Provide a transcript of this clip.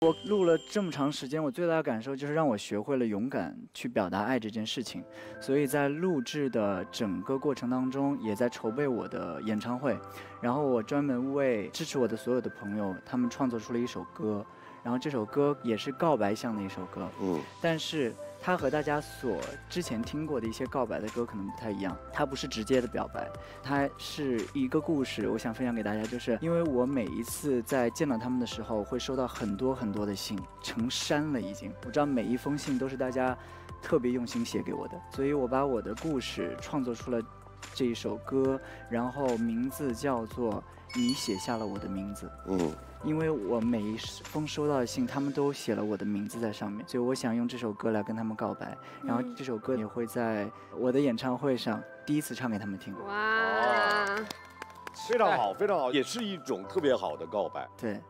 我录了这么长时间，我最大的感受就是让我学会了勇敢去表达爱这件事情。所以在录制的整个过程当中，也在筹备我的演唱会。然后我专门为支持我的所有的朋友，他们创作出了一首歌。然后这首歌也是告白向的一首歌。嗯，但是。它和大家所之前听过的一些告白的歌可能不太一样，它不是直接的表白，它是一个故事。我想分享给大家，就是因为我每一次在见到他们的时候，会收到很多很多的信，成山了已经。我知道每一封信都是大家特别用心写给我的，所以我把我的故事创作出了这一首歌，然后名字叫做《你写下了我的名字》。嗯。因为我每一封收到的信，他们都写了我的名字在上面，所以我想用这首歌来跟他们告白。然后这首歌也会在我的演唱会上第一次唱给他们听。哇，非常好，非常好，也是一种特别好的告白。对。